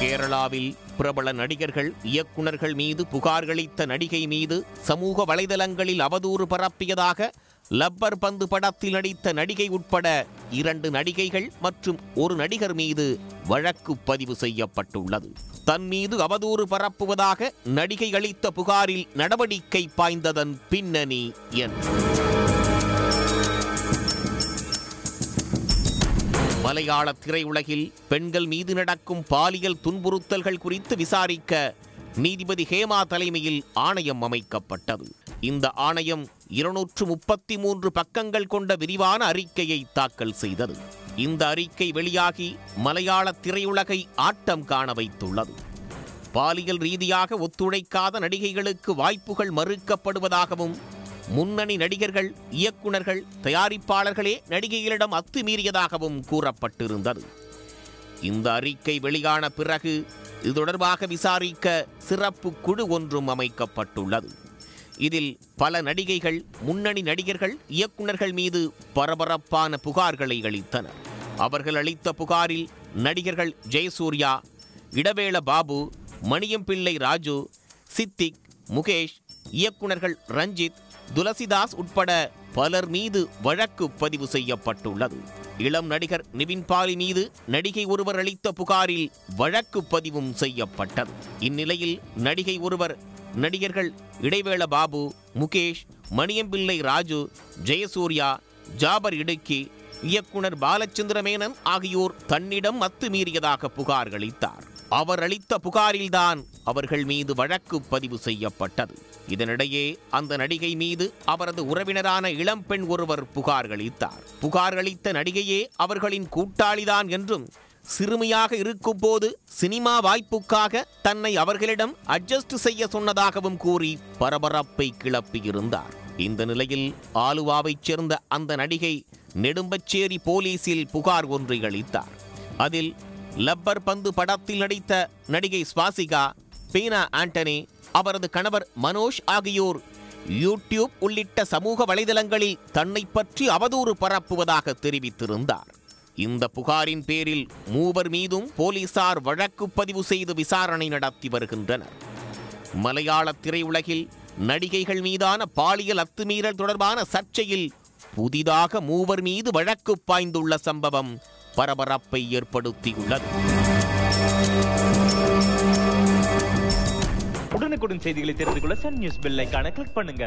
கேரளாவில் பிரபல நடிகர்கள் இயக்குனர்கள் மீது புகார்களளித்த நடிகை மீது சமூக வலைதளங்களில் அவதூறு பரப்பியதாக லப்பர் பந்து படத்தில் நடித்த நடிகை உட்பட இரண்டு நடிகைகள் மற்றும் ஒரு நடிகர் மீது வழக்கு பதிவு செய்யப்பட்டுள்ளது. தன் மீது அவதூறு பரப்புவதாக நடிகை அளித்த புகாரில் நடவடிக்கை பாய்ந்ததன் பின்னணி என்று மலையாள திரையுலகில் பெண்கள் மீது நடக்கும் பாலியல் துன்புறுத்தல்கள் குறித்து விசாரிக்க நீதிபதி ஹேமா தலைமையில் ஆணையம் அமைக்கப்பட்டது. இந்த ஆணையம் இருநூற்று முப்பத்தி மூன்று பக்கங்கள் கொண்ட விரிவான அறிக்கையை தாக்கல் செய்தது. இந்த அறிக்கை வெளியாகி மலையாள திரையுலகை ஆட்டம் காண வைத்துள்ளது. பாலியல் ரீதியாக ஒத்துழைக்காத நடிகைகளுக்கு வாய்ப்புகள் மறுக்கப்படுவதாகவும் முன்னணி நடிகர்கள் இயக்குனர்கள் தயாரிப்பாளர்களே நடிகைகளிடம் அத்துமீறியதாகவும் கூறப்பட்டிருந்தது. இந்த அறிக்கை வெளியான பிறகு இது தொடர்பாக விசாரிக்க சிறப்பு குழு ஒன்றும் அமைக்கப்பட்டுள்ளது. இதில் பல நடிகைகள் முன்னணி நடிகர்கள் இயக்குனர்கள் மீது பரபரப்பான புகார்களை அளித்தனர். அவர்கள் அளித்த புகாரில் நடிகர்கள் ஜெயசூர்யா இடவேள பாபு மணியம்பிள்ளை ராஜு சித்திக் முகேஷ் இயக்குனர்கள் ரஞ்சித் துளசிதாஸ் உட்பட பலர் மீது வழக்கு பதிவு செய்யப்பட்டுள்ளது. இளம் நடிகர் நிவின் பாலி மீது நடிகை ஒருவர் அளித்த புகாரில் வழக்கு பதிவும் செய்யப்பட்டது. இந்நிலையில் நடிகை ஒருவர் நடிகர்கள் இடைவேள பாபு முகேஷ் மணியம்பிள்ளை ராஜு ஜெயசூர்யா ஜாபர் இடுக்கி இயக்குனர் பாலச்சந்திர மேனன் ஆகியோர் தன்னிடம் அத்துமீறியதாக புகார் அளித்தார். அவர் அளித்த புகாரில்தான் அவர்கள் மீது வழக்கு பதிவு செய்யப்பட்டது. இதனிடையே அந்த நடிகை மீது அவரது உறவினரான இளம்பெண் ஒருவர் புகார் அளித்தார் புகார் அளித்த நடிகையே அவர்களின் கூட்டாளிதான் என்றும் சிறுமியாக இருக்கும்போது சினிமா வாய்ப்புக்காக தன்னை அவர்களிடம் அட்ஜஸ்ட் செய்ய சொன்னதாகவும் கூறி பரபரப்பை கிளப்பியிருந்தார். இந்த நிலையில் ஆலுவாவைச் சேர்ந்த அந்த நடிகை நெடும்பச்சேரி போலீசில் புகார் ஒன்றை அளித்தார். அதில் லப்பர் பந்து படத்தில் நடித்த நடிகை ஸ்வாசிகா பீனா ஆண்டனி அவரது கணவர் மனோஜ் ஆகியோர் யூடியூப் உள்ளிட்ட சமூக வலைதளங்களில் தன்னை பற்றி அவதூறு பரப்புவதாக தெரிவித்திருந்தார். இந்த புகாரின் பேரில் மூவர் மீதும் போலீசார் வழக்கு பதிவு செய்து விசாரணை நடத்தி வருகின்றனர். மலையாள திரையுலகில் நடிகைகள் மீதான பாலியல் அத்துமீறல் தொடர்பான சர்ச்சையில் புதிதாக மூவர் மீது வழக்கு பாய்ந்துள்ள சம்பவம் பரபரப்பை ஏற்படுத்தியுள்ளது. உடனுக்குடன் செய்திகளை தெரிந்து கொள்ள சன் நியூஸ் பெல்லைக்கான கிளிக் பண்ணுங்க.